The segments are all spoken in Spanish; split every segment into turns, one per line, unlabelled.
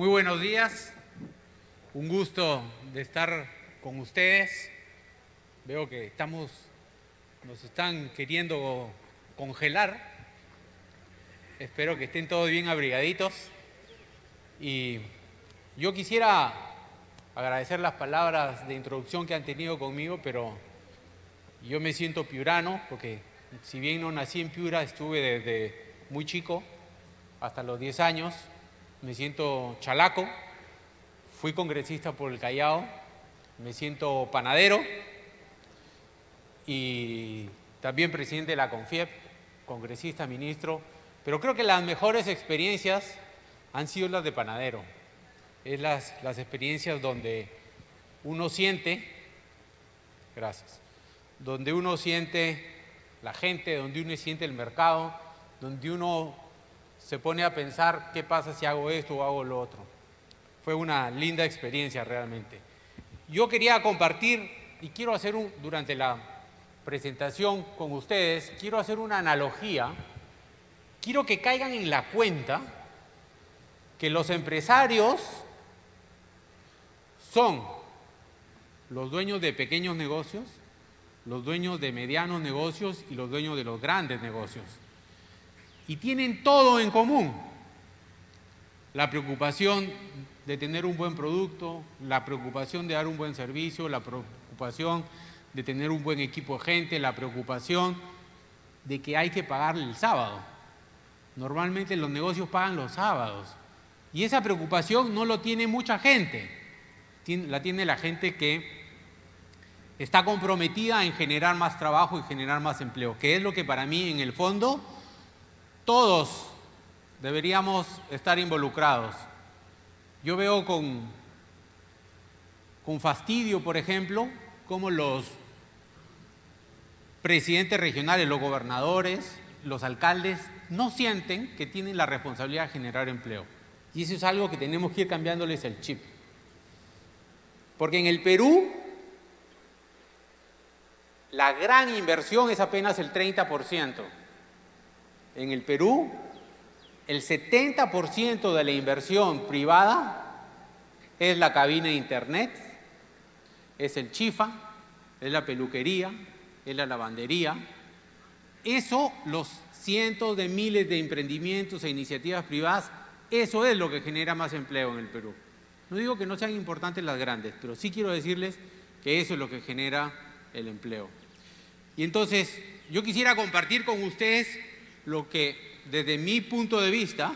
Muy buenos días, un gusto de estar con ustedes. Veo que estamos, nos están queriendo congelar. Espero que estén todos bien abrigaditos. Y yo quisiera agradecer las palabras de introducción que han tenido conmigo, pero yo me siento piurano porque si bien no nací en Piura, estuve desde muy chico hasta los 10 años. Me siento chalaco, fui congresista por el Callao, me siento panadero y también presidente de la CONFIEP, congresista, ministro, pero creo que las mejores experiencias han sido las de panadero. Es las, las experiencias donde uno siente, gracias, donde uno siente la gente, donde uno siente el mercado, donde uno se pone a pensar qué pasa si hago esto o hago lo otro. Fue una linda experiencia realmente. Yo quería compartir y quiero hacer un, durante la presentación con ustedes, quiero hacer una analogía, quiero que caigan en la cuenta que los empresarios son los dueños de pequeños negocios, los dueños de medianos negocios y los dueños de los grandes negocios. Y tienen todo en común. La preocupación de tener un buen producto, la preocupación de dar un buen servicio, la preocupación de tener un buen equipo de gente, la preocupación de que hay que pagarle el sábado. Normalmente los negocios pagan los sábados. Y esa preocupación no lo tiene mucha gente. La tiene la gente que está comprometida en generar más trabajo y generar más empleo, que es lo que para mí en el fondo todos deberíamos estar involucrados. Yo veo con, con fastidio, por ejemplo, cómo los presidentes regionales, los gobernadores, los alcaldes, no sienten que tienen la responsabilidad de generar empleo. Y eso es algo que tenemos que ir cambiándoles el chip. Porque en el Perú la gran inversión es apenas el 30%. En el Perú, el 70% de la inversión privada es la cabina de internet, es el chifa, es la peluquería, es la lavandería. Eso, los cientos de miles de emprendimientos e iniciativas privadas, eso es lo que genera más empleo en el Perú. No digo que no sean importantes las grandes, pero sí quiero decirles que eso es lo que genera el empleo. Y entonces, yo quisiera compartir con ustedes lo que, desde mi punto de vista,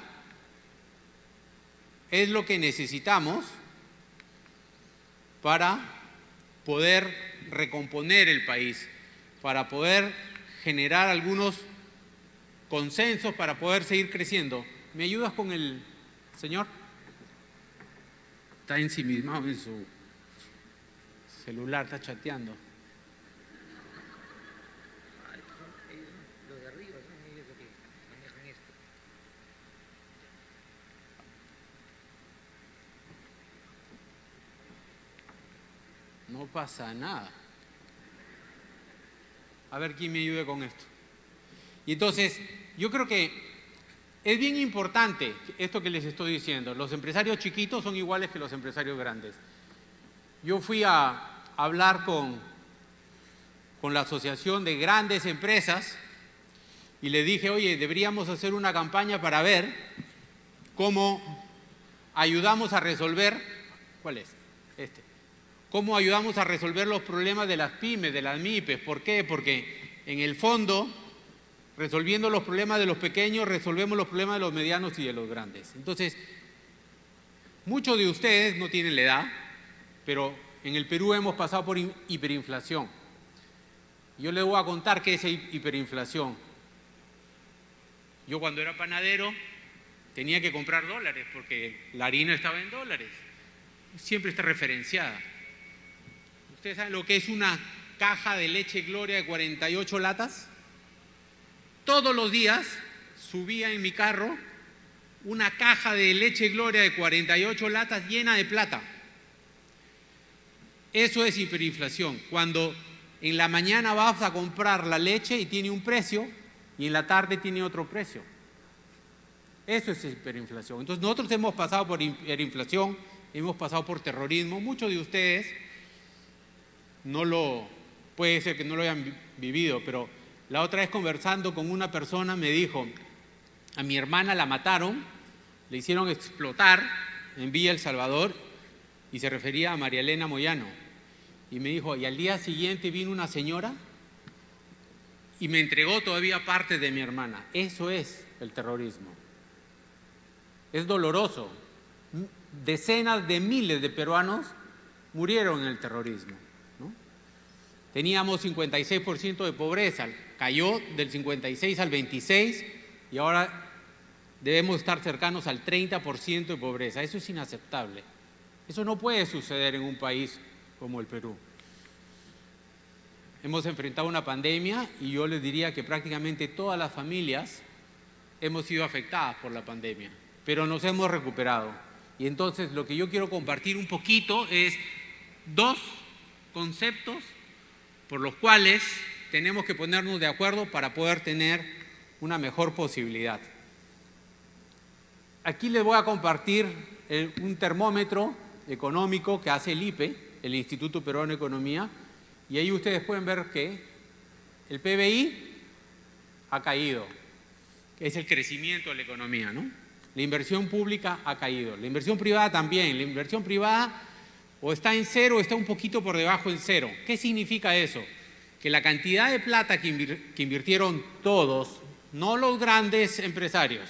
es lo que necesitamos para poder recomponer el país, para poder generar algunos consensos, para poder seguir creciendo. ¿Me ayudas con el señor? Está ensimismado en su celular, está chateando. No pasa nada. A ver quién me ayude con esto. Y entonces, yo creo que es bien importante esto que les estoy diciendo. Los empresarios chiquitos son iguales que los empresarios grandes. Yo fui a hablar con, con la Asociación de Grandes Empresas y le dije, oye, deberíamos hacer una campaña para ver cómo ayudamos a resolver, ¿cuál es? Cómo ayudamos a resolver los problemas de las pymes, de las MIPES. ¿Por qué? Porque en el fondo, resolviendo los problemas de los pequeños, resolvemos los problemas de los medianos y de los grandes. Entonces, muchos de ustedes no tienen la edad, pero en el Perú hemos pasado por hiperinflación. Yo les voy a contar qué es hiperinflación. Yo cuando era panadero tenía que comprar dólares porque la harina estaba en dólares. Siempre está referenciada. ¿Ustedes saben lo que es una caja de leche Gloria de 48 latas? Todos los días subía en mi carro una caja de leche Gloria de 48 latas llena de plata. Eso es hiperinflación. Cuando en la mañana vas a comprar la leche y tiene un precio y en la tarde tiene otro precio. Eso es hiperinflación. Entonces nosotros hemos pasado por hiperinflación, hemos pasado por terrorismo. Muchos de ustedes no lo, puede ser que no lo hayan vivido, pero la otra vez conversando con una persona me dijo, a mi hermana la mataron, le hicieron explotar en Villa El Salvador y se refería a María Elena Moyano. Y me dijo, y al día siguiente vino una señora y me entregó todavía parte de mi hermana. Eso es el terrorismo. Es doloroso. Decenas de miles de peruanos murieron en el terrorismo. Teníamos 56% de pobreza, cayó del 56 al 26 y ahora debemos estar cercanos al 30% de pobreza. Eso es inaceptable. Eso no puede suceder en un país como el Perú. Hemos enfrentado una pandemia y yo les diría que prácticamente todas las familias hemos sido afectadas por la pandemia, pero nos hemos recuperado. Y entonces lo que yo quiero compartir un poquito es dos conceptos por los cuales tenemos que ponernos de acuerdo para poder tener una mejor posibilidad. Aquí les voy a compartir un termómetro económico que hace el IPE, el Instituto Peruano de Economía, y ahí ustedes pueden ver que el PBI ha caído, que es el crecimiento de la economía, ¿no? La inversión pública ha caído, la inversión privada también, la inversión privada o está en cero o está un poquito por debajo en cero. ¿Qué significa eso? Que la cantidad de plata que, invirtieron todos, no los grandes empresarios,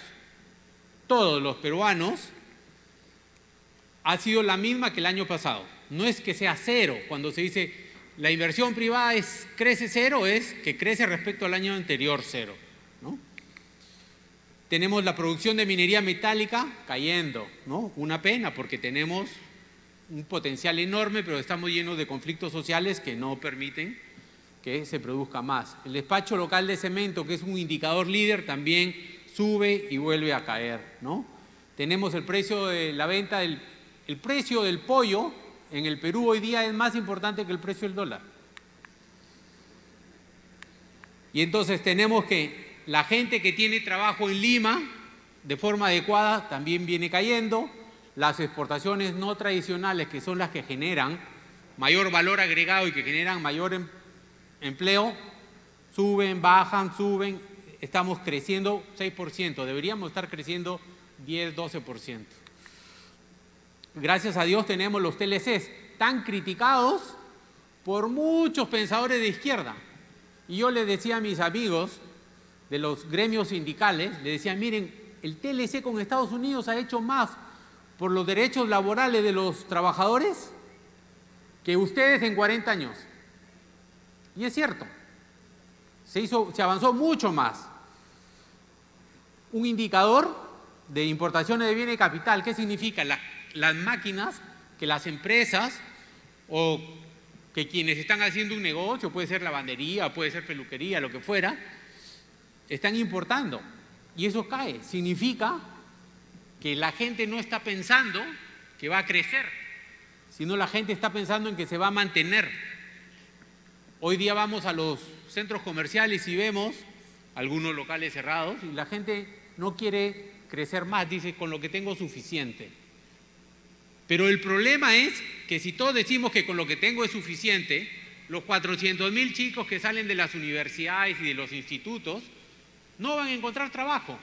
todos los peruanos, ha sido la misma que el año pasado. No es que sea cero. Cuando se dice la inversión privada es, crece cero, es que crece respecto al año anterior cero. Tenemos la producción de minería metálica cayendo, ¿no? Una pena porque tenemos un potencial enorme, pero estamos llenos de conflictos sociales que no permiten que se produzca más. El despacho local de cemento, que es un indicador líder, también sube y vuelve a caer. ¿no? Tenemos el precio de la venta, del, el precio del pollo en el Perú hoy día es más importante que el precio del dólar. Y entonces tenemos que la gente que tiene trabajo en Lima de forma adecuada también viene cayendo las exportaciones no tradicionales, que son las que generan mayor valor agregado y que generan mayor em-, empleo, suben, bajan, suben, estamos creciendo 6%, deberíamos estar creciendo 10, 12%. Gracias a Dios tenemos los TLCs tan criticados por muchos pensadores de izquierda. Y yo le decía a mis amigos de los gremios sindicales, le decía, miren, el TLC con Estados Unidos ha hecho más por los derechos laborales de los trabajadores que ustedes en 40 años. Y es cierto, se, hizo, se avanzó mucho más. Un indicador de importaciones de bienes y capital, ¿qué significa? las máquinas que las empresas o que quienes están haciendo un negocio, puede ser lavandería, puede ser peluquería, lo que fuera, están importando. Y eso cae. Significa que la gente no está pensando que va a crecer, sino la gente está pensando en que se va a mantener. Hoy día vamos a los centros comerciales y vemos algunos locales cerrados y la gente no quiere crecer más, dice, con lo que tengo suficiente. Pero el problema es que si todos decimos que con lo que tengo es suficiente, los 400 mil chicos que salen de las universidades y de los institutos no van a encontrar trabajo.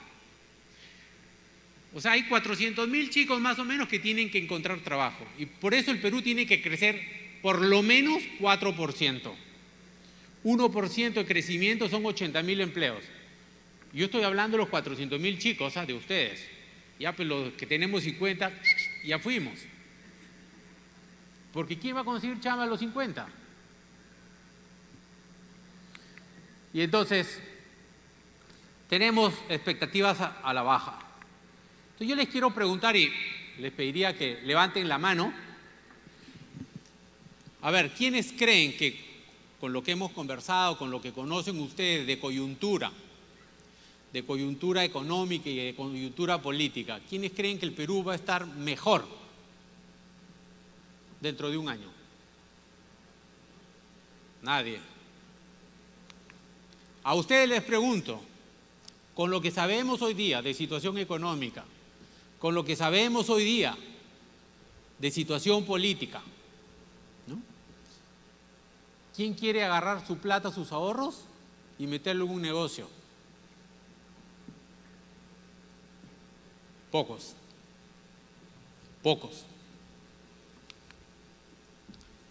O sea, hay 400 mil chicos más o menos que tienen que encontrar trabajo. Y por eso el Perú tiene que crecer por lo menos 4%. 1% de crecimiento son 80 mil empleos. Yo estoy hablando de los 400 mil chicos, de ustedes. Ya, pues los que tenemos 50, ya fuimos. Porque ¿quién va a conseguir chamba a los 50? Y entonces, tenemos expectativas a la baja yo les quiero preguntar y les pediría que levanten la mano. A ver, ¿quiénes creen que con lo que hemos conversado, con lo que conocen ustedes de coyuntura, de coyuntura económica y de coyuntura política, ¿quiénes creen que el Perú va a estar mejor dentro de un año? Nadie. A ustedes les pregunto, con lo que sabemos hoy día de situación económica, con lo que sabemos hoy día de situación política, ¿quién quiere agarrar su plata, sus ahorros y meterlo en un negocio? Pocos, pocos.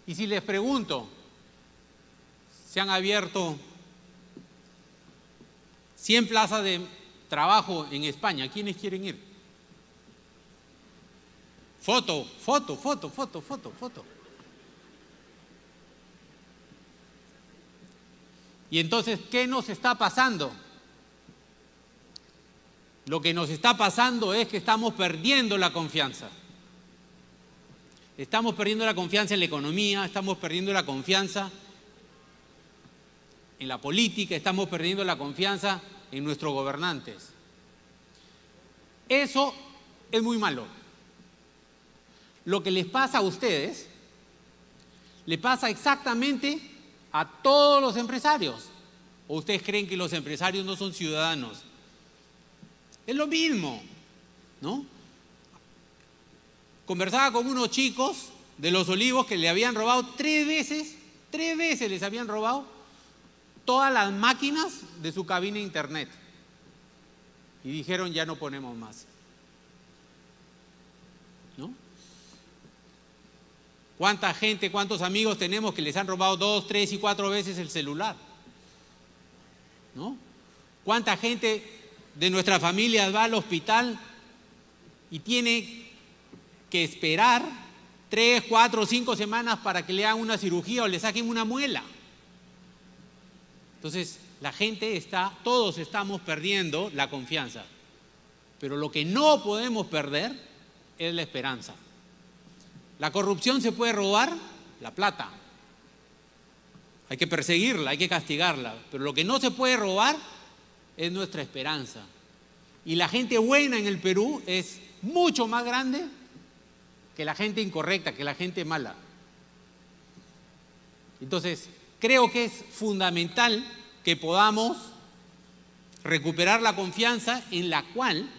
Y si les pregunto, se han abierto 100 plazas de trabajo en España, ¿quiénes quieren ir? Foto, foto, foto, foto, foto, foto. Y entonces, ¿qué nos está pasando? Lo que nos está pasando es que estamos perdiendo la confianza. Estamos perdiendo la confianza en la economía, estamos perdiendo la confianza en la política, estamos perdiendo la confianza en nuestros gobernantes. Eso es muy malo. Lo que les pasa a ustedes, le pasa exactamente a todos los empresarios. ¿O ustedes creen que los empresarios no son ciudadanos? Es lo mismo, ¿no? Conversaba con unos chicos de los olivos que le habían robado tres veces, tres veces les habían robado todas las máquinas de su cabina internet. Y dijeron, ya no ponemos más. ¿Cuánta gente, cuántos amigos tenemos que les han robado dos, tres y cuatro veces el celular? ¿No? ¿Cuánta gente de nuestra familia va al hospital y tiene que esperar tres, cuatro, cinco semanas para que le hagan una cirugía o le saquen una muela? Entonces, la gente está, todos estamos perdiendo la confianza. Pero lo que no podemos perder es la esperanza. La corrupción se puede robar la plata. Hay que perseguirla, hay que castigarla. Pero lo que no se puede robar es nuestra esperanza. Y la gente buena en el Perú es mucho más grande que la gente incorrecta, que la gente mala. Entonces, creo que es fundamental que podamos recuperar la confianza en la cual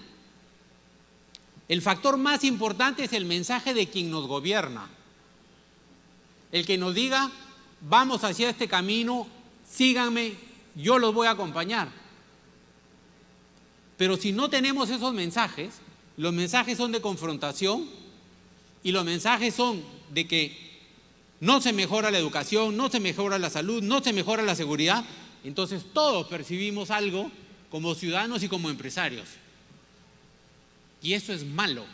el factor más importante es el mensaje de quien nos gobierna. El que nos diga, vamos hacia este camino, síganme, yo los voy a acompañar. Pero si no tenemos esos mensajes, los mensajes son de confrontación y los mensajes son de que no se mejora la educación, no se mejora la salud, no se mejora la seguridad. Entonces todos percibimos algo como ciudadanos y como empresarios. Y eso es malo,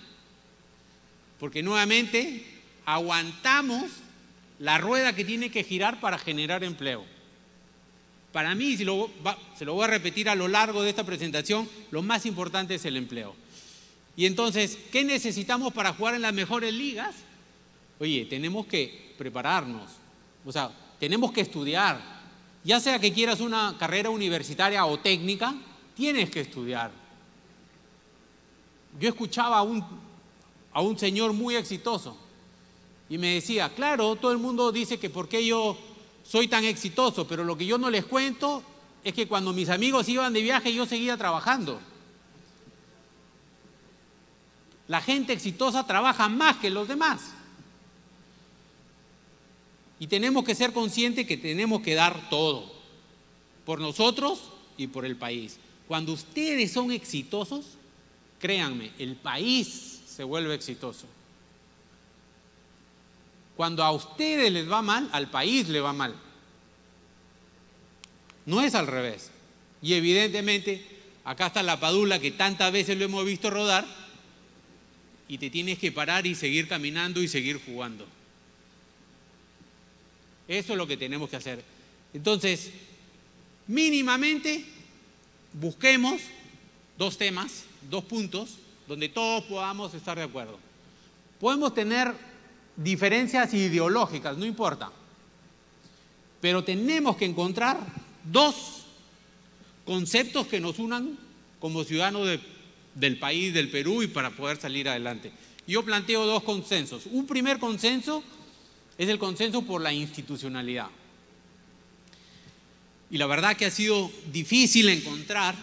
porque nuevamente aguantamos la rueda que tiene que girar para generar empleo. Para mí, se lo voy a repetir a lo largo de esta presentación, lo más importante es el empleo. Y entonces, ¿qué necesitamos para jugar en las mejores ligas? Oye, tenemos que prepararnos, o sea, tenemos que estudiar. Ya sea que quieras una carrera universitaria o técnica, tienes que estudiar. Yo escuchaba a un, a un señor muy exitoso y me decía, claro, todo el mundo dice que por qué yo soy tan exitoso, pero lo que yo no les cuento es que cuando mis amigos iban de viaje yo seguía trabajando. La gente exitosa trabaja más que los demás. Y tenemos que ser conscientes que tenemos que dar todo, por nosotros y por el país. Cuando ustedes son exitosos, créanme, el país se vuelve exitoso. Cuando a ustedes les va mal, al país le va mal. No es al revés. Y evidentemente, acá está la padula que tantas veces lo hemos visto rodar y te tienes que parar y seguir caminando y seguir jugando. Eso es lo que tenemos que hacer. Entonces, mínimamente busquemos dos temas, dos puntos, donde todos podamos estar de acuerdo. Podemos tener diferencias ideológicas, no importa, pero tenemos que encontrar dos conceptos que nos unan como ciudadanos del país, del Perú, y para poder salir adelante. Yo planteo dos consensos. Un primer consenso es el consenso por la institucionalidad. Y la verdad que ha sido difícil encontrar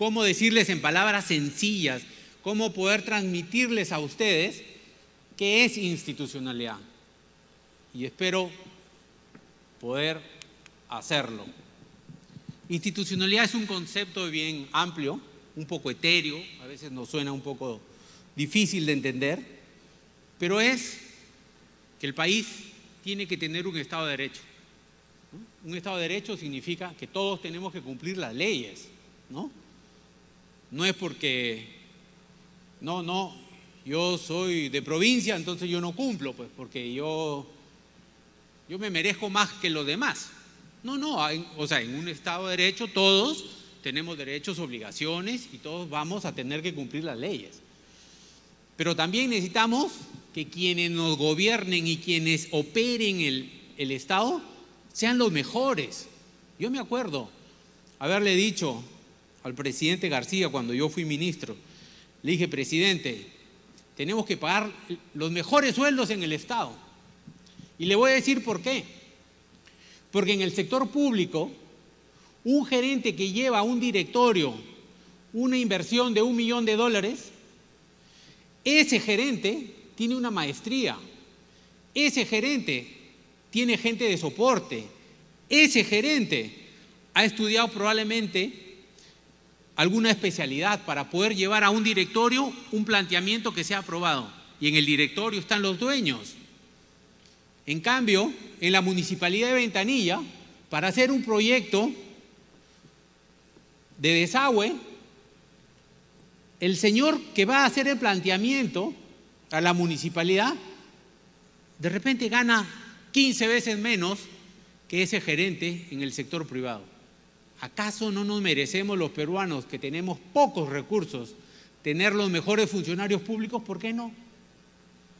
cómo decirles en palabras sencillas, cómo poder transmitirles a ustedes qué es institucionalidad. Y espero poder hacerlo. Institucionalidad es un concepto bien amplio, un poco etéreo, a veces nos suena un poco difícil de entender, pero es que el país tiene que tener un Estado de Derecho. Un Estado de Derecho significa que todos tenemos que cumplir las leyes, ¿no? No es porque, no, no, yo soy de provincia, entonces yo no cumplo, pues porque yo, yo me merezco más que los demás. No, no, o sea, en un Estado de Derecho todos tenemos derechos, obligaciones y todos vamos a tener que cumplir las leyes. Pero también necesitamos que quienes nos gobiernen y quienes operen el, el Estado sean los mejores. Yo me acuerdo haberle dicho al presidente García cuando yo fui ministro, le dije, presidente, tenemos que pagar los mejores sueldos en el Estado. Y le voy a decir por qué. Porque en el sector público, un gerente que lleva a un directorio una inversión de un millón de dólares, ese gerente tiene una maestría, ese gerente tiene gente de soporte, ese gerente ha estudiado probablemente alguna especialidad para poder llevar a un directorio un planteamiento que sea aprobado. Y en el directorio están los dueños. En cambio, en la municipalidad de Ventanilla, para hacer un proyecto de desagüe, el señor que va a hacer el planteamiento a la municipalidad, de repente gana 15 veces menos que ese gerente en el sector privado. ¿Acaso no nos merecemos los peruanos que tenemos pocos recursos tener los mejores funcionarios públicos? ¿Por qué no?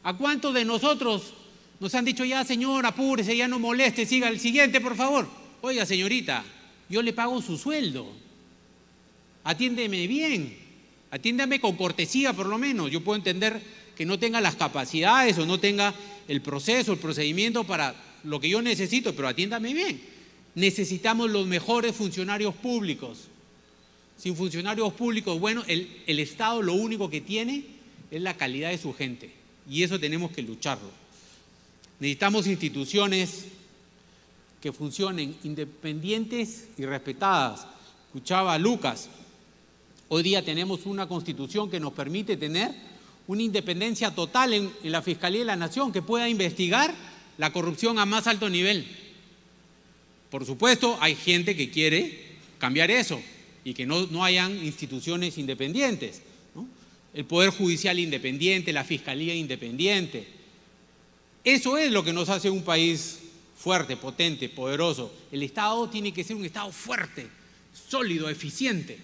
¿A cuántos de nosotros nos han dicho, ya señor, apúrese, ya no moleste, siga el siguiente, por favor. Oiga, señorita, yo le pago su sueldo. Atiéndeme bien, atiéndame con cortesía por lo menos. Yo puedo entender que no tenga las capacidades o no tenga el proceso, el procedimiento para lo que yo necesito, pero atiéndame bien. Necesitamos los mejores funcionarios públicos. Sin funcionarios públicos, bueno, el, Estado lo único que tiene es la calidad de su gente. Y eso tenemos que lucharlo. Necesitamos instituciones que funcionen independientes y respetadas. Escuchaba Lucas, hoy día tenemos una constitución que nos permite tener una independencia total en, la Fiscalía de la Nación que pueda investigar la corrupción a más alto nivel. Por supuesto, hay gente que quiere cambiar eso y que no, no hayan instituciones independientes. El Poder Judicial independiente, la Fiscalía independiente, eso es lo que nos hace un país fuerte, potente, poderoso. El Estado tiene que ser un Estado fuerte, sólido, eficiente.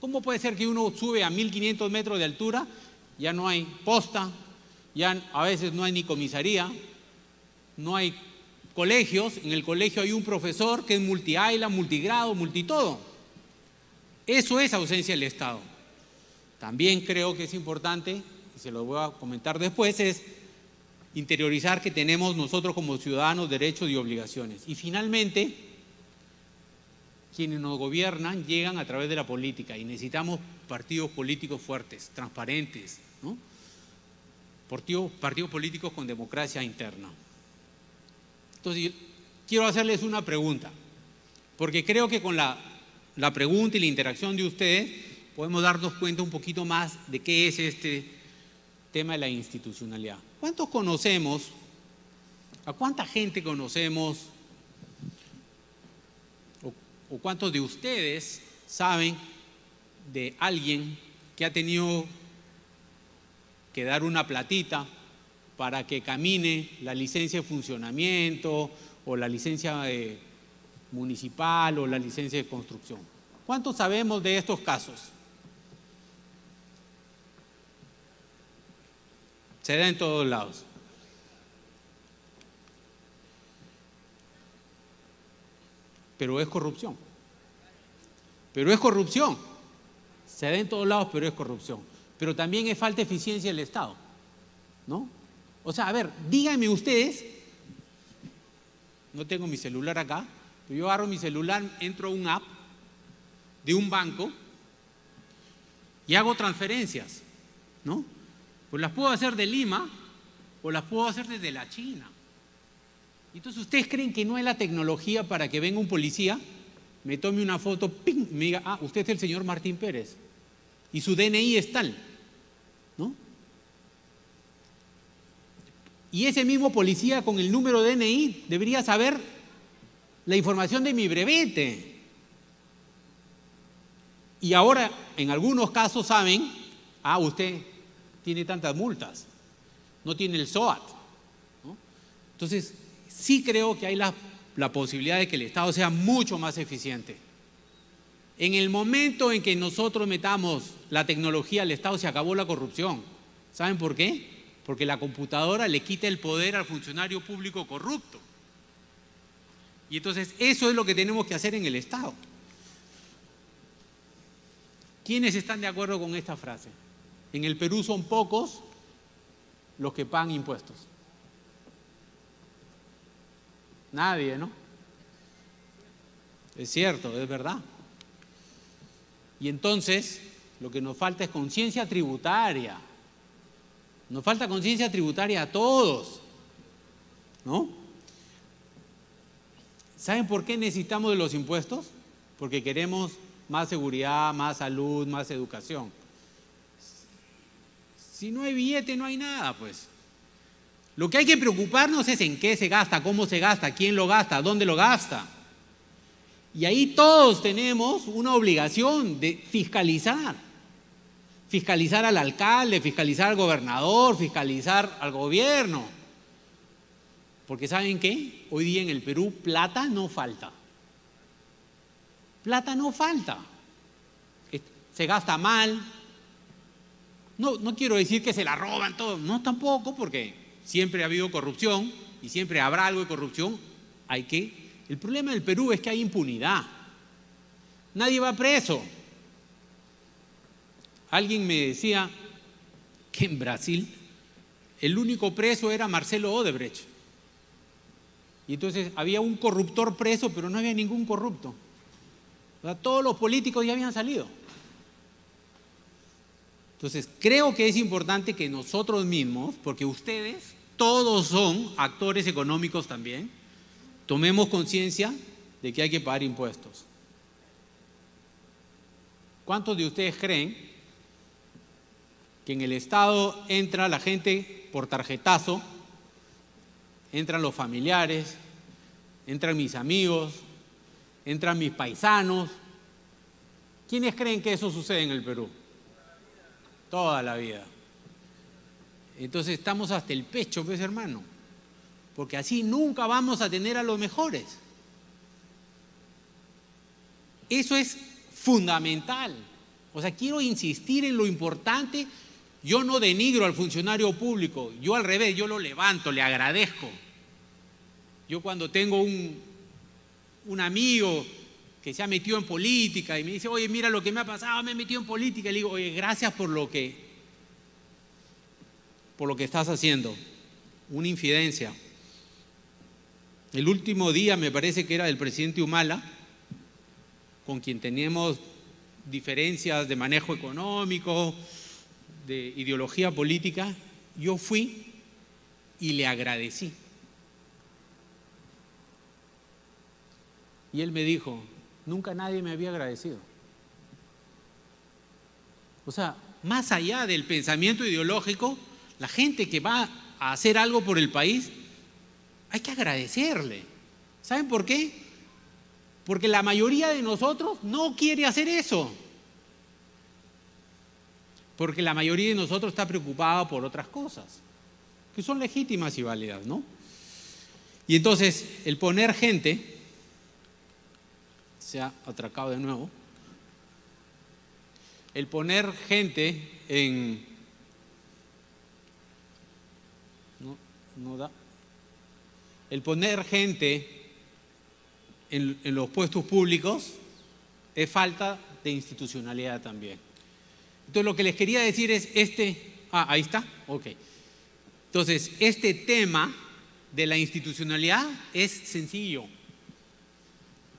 ¿Cómo puede ser que uno sube a 1500 metros de altura, ya no hay posta, ya a veces no hay ni comisaría, no hay colegios, en el colegio hay un profesor que es multi-aila, multigrado, multitodo. Eso es ausencia del Estado. También creo que es importante, y se lo voy a comentar después, es interiorizar que tenemos nosotros como ciudadanos derechos y obligaciones. Y finalmente, quienes nos gobiernan llegan a través de la política y necesitamos partidos políticos fuertes, transparentes, ¿no? partidos, partidos políticos con democracia interna. Entonces, quiero hacerles una pregunta, porque creo que con la, la pregunta y la interacción de ustedes podemos darnos cuenta un poquito más de qué es este tema de la institucionalidad. ¿Cuántos conocemos? ¿A cuánta gente conocemos? ¿O, cuántos de ustedes saben de alguien que ha tenido que dar una platita para que camine la licencia de funcionamiento o la licencia municipal o la licencia de construcción? ¿Cuántos sabemos de estos casos? Se da en todos lados. Pero es corrupción. Pero es corrupción. Se da en todos lados, pero es corrupción. Pero también es falta de eficiencia del Estado. ¿No? O sea, a ver, díganme ustedes, no tengo mi celular acá, pero yo agarro mi celular, entro a un app de un banco y hago transferencias, ¿no? Pues las puedo hacer de Lima o las puedo hacer desde la China. Entonces, ¿ustedes creen que no hay la tecnología para que venga un policía, me tome una foto, ¡ping! me diga, ah, usted es el señor Martín Pérez y su DNI es tal, ¿no? Y ese mismo policía con el número de DNI debería saber la información de mi brevete. Y ahora, en algunos casos saben, ah, usted tiene tantas multas, no tiene el SOAT. Entonces, sí creo que hay la, la posibilidad de que el Estado sea mucho más eficiente. En el momento en que nosotros metamos la tecnología al Estado, se acabó la corrupción. ¿Saben por qué? Porque la computadora le quita el poder al funcionario público corrupto. Y entonces eso es lo que tenemos que hacer en el Estado. ¿Quiénes están de acuerdo con esta frase? En el Perú son pocos los que pagan impuestos. Nadie, ¿no? Es cierto, es verdad. Y entonces lo que nos falta es conciencia tributaria. Nos falta conciencia tributaria a todos. ¿No? ¿Saben por qué necesitamos de los impuestos? Porque queremos más seguridad, más salud, más educación. Si no hay billete, no hay nada, pues. Lo que hay que preocuparnos es en qué se gasta, cómo se gasta, quién lo gasta, dónde lo gasta. Y ahí todos tenemos una obligación de fiscalizar. Fiscalizar al alcalde, fiscalizar al gobernador, fiscalizar al gobierno. Porque ¿saben qué? Hoy día en el Perú plata no falta. Plata no falta. Se gasta mal. No, no quiero decir que se la roban todo, no tampoco, porque siempre ha habido corrupción y siempre habrá algo de corrupción. Hay que el problema del Perú es que hay impunidad. Nadie va preso. Alguien me decía que en Brasil el único preso era Marcelo Odebrecht. Y entonces había un corruptor preso, pero no había ningún corrupto. O sea, todos los políticos ya habían salido. Entonces, creo que es importante que nosotros mismos, porque ustedes todos son actores económicos también, tomemos conciencia de que hay que pagar impuestos. ¿Cuántos de ustedes creen que en el Estado entra la gente por tarjetazo, entran los familiares, entran mis amigos, entran mis paisanos? ¿Quiénes creen que eso sucede en el Perú? Toda la vida. Entonces estamos hasta el pecho, pues hermano porque así nunca vamos a tener a los mejores. Eso es fundamental. O sea, quiero insistir en lo importante. Yo no denigro al funcionario público, yo al revés, yo lo levanto, le agradezco. Yo cuando tengo un, un amigo que se ha metido en política y me dice, oye, mira lo que me ha pasado, me he metido en política, le digo, oye, gracias por lo que, por lo que estás haciendo. Una infidencia. El último día me parece que era del presidente Humala, con quien teníamos diferencias de manejo económico, de ideología política, yo fui y le agradecí. Y él me dijo, nunca nadie me había agradecido. O sea, más allá del pensamiento ideológico, la gente que va a hacer algo por el país hay que agradecerle. ¿Saben por qué? Porque la mayoría de nosotros no quiere hacer eso. Porque la mayoría de nosotros está preocupada por otras cosas, que son legítimas y válidas, ¿no? Y entonces, el poner gente, se ha atracado de nuevo, el poner gente en... No, no da el poner gente en, los puestos públicos es falta de institucionalidad también. Entonces lo que les quería decir es este, ah, ahí está, ok. Entonces, este tema de la institucionalidad es sencillo.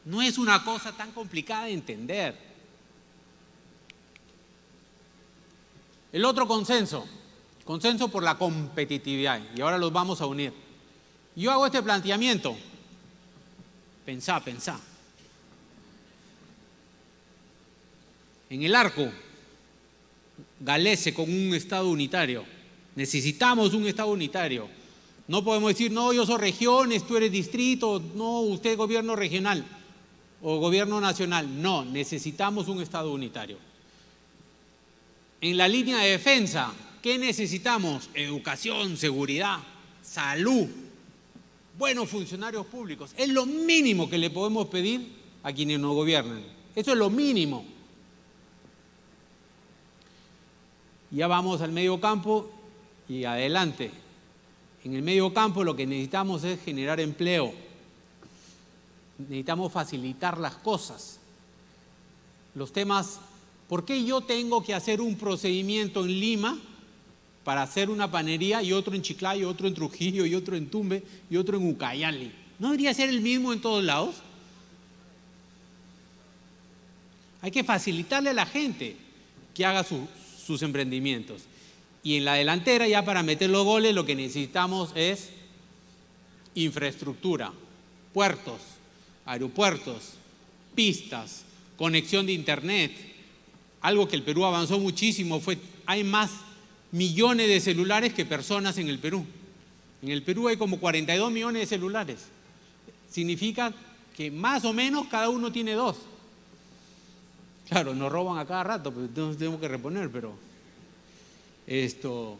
No es una cosa tan complicada de entender. El otro consenso, consenso por la competitividad, y ahora los vamos a unir. Yo hago este planteamiento, pensá, pensá. En el arco, galese con un Estado unitario. Necesitamos un Estado unitario. No podemos decir, no, yo soy regiones, tú eres distrito, no, usted es gobierno regional o gobierno nacional. No, necesitamos un Estado unitario. En la línea de defensa, ¿qué necesitamos? Educación, seguridad, salud, buenos funcionarios públicos. Es lo mínimo que le podemos pedir a quienes nos gobiernan. Eso es lo mínimo. Ya vamos al medio campo y adelante. En el medio campo lo que necesitamos es generar empleo. Necesitamos facilitar las cosas. Los temas, ¿por qué yo tengo que hacer un procedimiento en Lima para hacer una panería y otro en Chiclayo, otro en Trujillo y otro en Tumbe y otro en Ucayali? ¿No debería ser el mismo en todos lados? Hay que facilitarle a la gente que haga su, sus emprendimientos. Y en la delantera, ya para meter los goles, lo que necesitamos es infraestructura, puertos, aeropuertos, pistas, conexión de internet. Algo que el Perú avanzó muchísimo fue, hay más millones de celulares que personas en el Perú. En el Perú hay como 42 millones de celulares. Significa que más o menos cada uno tiene dos. Claro, nos roban a cada rato, pues entonces tenemos que reponer, pero esto,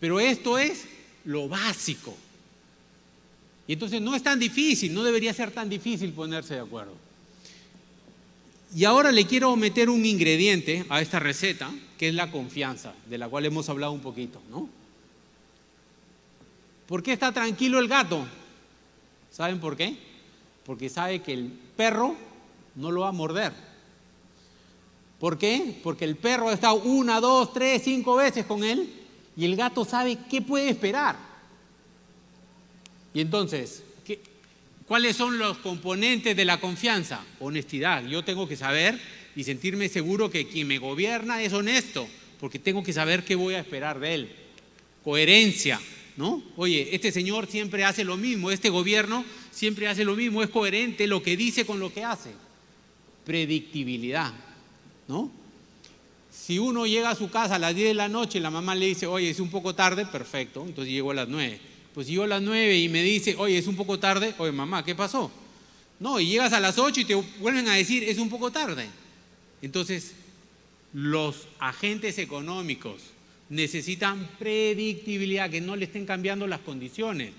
pero esto es lo básico. Y entonces no es tan difícil, no debería ser tan difícil ponerse de acuerdo. Y ahora le quiero meter un ingrediente a esta receta, que es la confianza, de la cual hemos hablado un poquito, ¿no? ¿Por qué está tranquilo el gato? ¿Saben por qué? Porque sabe que el perro no lo va a morder. ¿Por qué? Porque el perro ha estado una, dos, tres, cinco veces con él y el gato sabe qué puede esperar. Y entonces, ¿cuáles son los componentes de la confianza? Honestidad. Yo tengo que saber y sentirme seguro que quien me gobierna es honesto, porque tengo que saber qué voy a esperar de él. Coherencia, ¿no? Oye, este señor siempre hace lo mismo, este gobierno siempre hace lo mismo, es coherente lo que dice con lo que hace. Predictibilidad. ¿No? Si uno llega a su casa a las 10 de la noche y la mamá le dice, oye, es un poco tarde, perfecto, entonces llegó a las 9. Pues llegó a las 9 y me dice, oye, es un poco tarde, oye, mamá, ¿qué pasó? No, y llegas a las 8 y te vuelven a decir, es un poco tarde. Entonces, los agentes económicos necesitan predictibilidad, que no le estén cambiando las condiciones.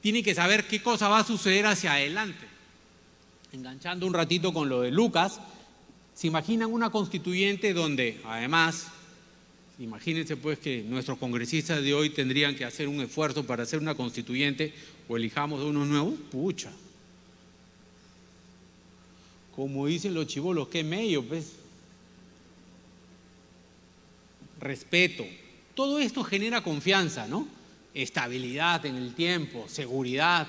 Tienen que saber qué cosa va a suceder hacia adelante. Enganchando un ratito con lo de Lucas, ¿Se imaginan una constituyente donde, además, imagínense pues que nuestros congresistas de hoy tendrían que hacer un esfuerzo para hacer una constituyente o elijamos unos nuevos? Pucha. Como dicen los chivolos, qué medio, pues. Respeto. Todo esto genera confianza, ¿no? Estabilidad en el tiempo, seguridad,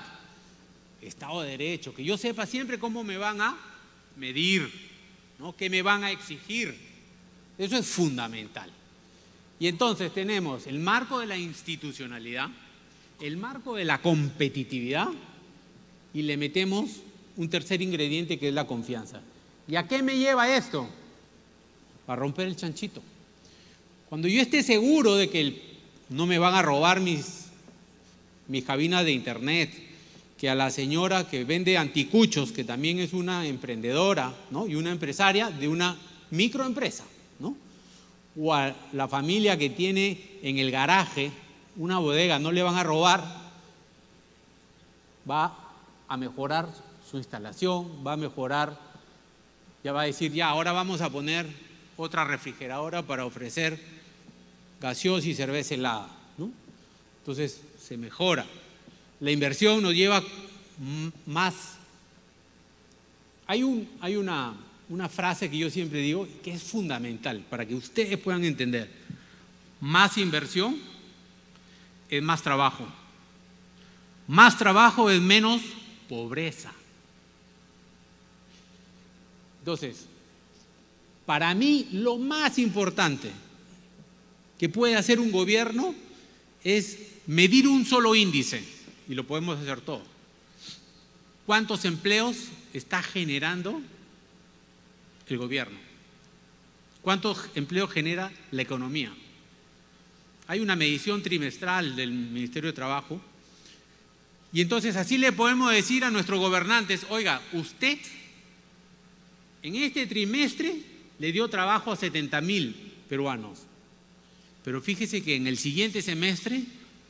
Estado de Derecho, que yo sepa siempre cómo me van a medir, ¿Qué me van a exigir? Eso es fundamental. Y entonces tenemos el marco de la institucionalidad, el marco de la competitividad y le metemos un tercer ingrediente que es la confianza. ¿Y a qué me lleva esto? A romper el chanchito. Cuando yo esté seguro de que no me van a robar mis, mis cabinas de internet, que a la señora que vende anticuchos, que también es una emprendedora ¿no? y una empresaria de una microempresa, ¿no? o a la familia que tiene en el garaje una bodega, no le van a robar, va a mejorar su instalación, va a mejorar, ya va a decir, ya, ahora vamos a poner otra refrigeradora para ofrecer gaseosa y cerveza helada. ¿no? Entonces se mejora la inversión nos lleva más. Hay, un, hay una, una frase que yo siempre digo que es fundamental para que ustedes puedan entender. Más inversión es más trabajo. Más trabajo es menos pobreza. Entonces, para mí lo más importante que puede hacer un gobierno es medir un solo índice, y lo podemos hacer todo. ¿Cuántos empleos está generando el gobierno? ¿Cuántos empleos genera la economía? Hay una medición trimestral del Ministerio de Trabajo y entonces así le podemos decir a nuestros gobernantes, oiga, usted en este trimestre le dio trabajo a 70 mil peruanos, pero fíjese que en el siguiente semestre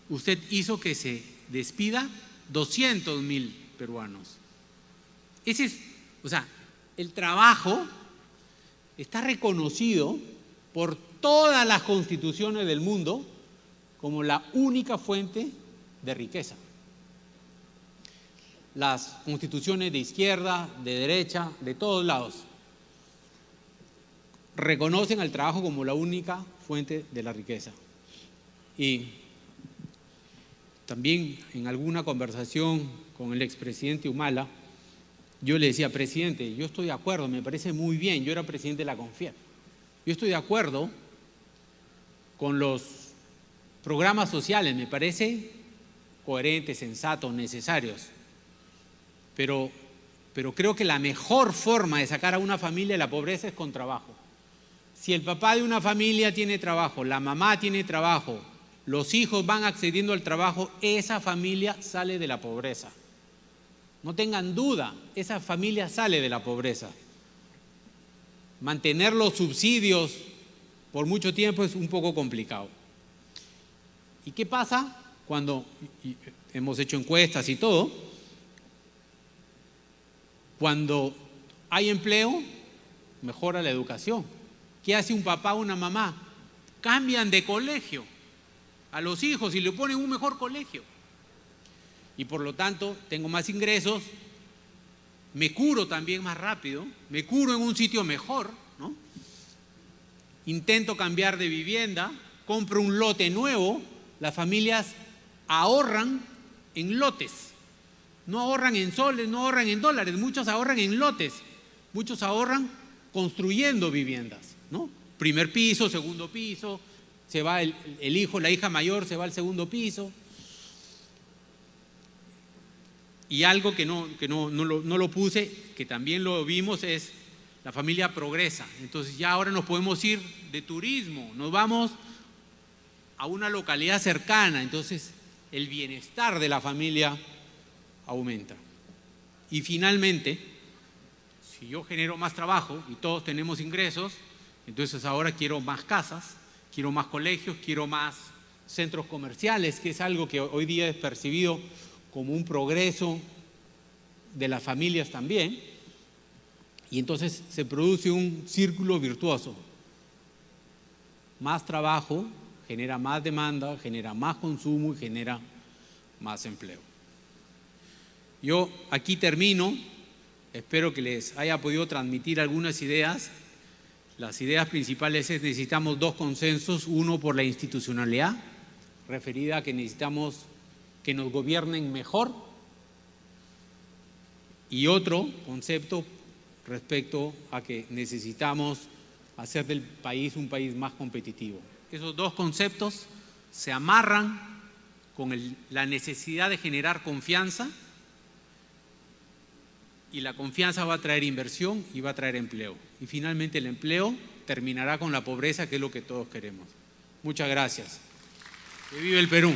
usted hizo que se despida 200 mil peruanos. Ese es, o sea, el trabajo está reconocido por todas las constituciones del mundo como la única fuente de riqueza. Las constituciones de izquierda, de derecha, de todos lados, reconocen al trabajo como la única fuente de la riqueza. Y también en alguna conversación con el expresidente Humala, yo le decía, presidente, yo estoy de acuerdo, me parece muy bien, yo era presidente de la CONFIEP, yo estoy de acuerdo con los programas sociales, me parece coherentes, sensatos, necesarios, pero, pero creo que la mejor forma de sacar a una familia de la pobreza es con trabajo. Si el papá de una familia tiene trabajo, la mamá tiene trabajo, los hijos van accediendo al trabajo, esa familia sale de la pobreza. No tengan duda, esa familia sale de la pobreza. Mantener los subsidios por mucho tiempo es un poco complicado. ¿Y qué pasa cuando hemos hecho encuestas y todo? Cuando hay empleo, mejora la educación. ¿Qué hace un papá o una mamá? Cambian de colegio a los hijos y le ponen un mejor colegio y por lo tanto tengo más ingresos, me curo también más rápido, me curo en un sitio mejor, ¿no? intento cambiar de vivienda, compro un lote nuevo, las familias ahorran en lotes, no ahorran en soles, no ahorran en dólares, muchos ahorran en lotes, muchos ahorran construyendo viviendas, ¿no? Primer piso, segundo piso, se va el, el hijo, la hija mayor se va al segundo piso, Y algo que, no, que no, no, lo, no lo puse, que también lo vimos, es la familia progresa. Entonces ya ahora nos podemos ir de turismo, nos vamos a una localidad cercana, entonces el bienestar de la familia aumenta. Y finalmente, si yo genero más trabajo y todos tenemos ingresos, entonces ahora quiero más casas, quiero más colegios, quiero más centros comerciales, que es algo que hoy día es percibido como un progreso de las familias también, y entonces se produce un círculo virtuoso. Más trabajo genera más demanda, genera más consumo y genera más empleo. Yo aquí termino, espero que les haya podido transmitir algunas ideas. Las ideas principales es necesitamos dos consensos, uno por la institucionalidad, referida a que necesitamos que nos gobiernen mejor y otro concepto respecto a que necesitamos hacer del país un país más competitivo. Esos dos conceptos se amarran con la necesidad de generar confianza y la confianza va a traer inversión y va a traer empleo. Y finalmente el empleo terminará con la pobreza, que es lo que todos queremos. Muchas gracias. Que vive el Perú.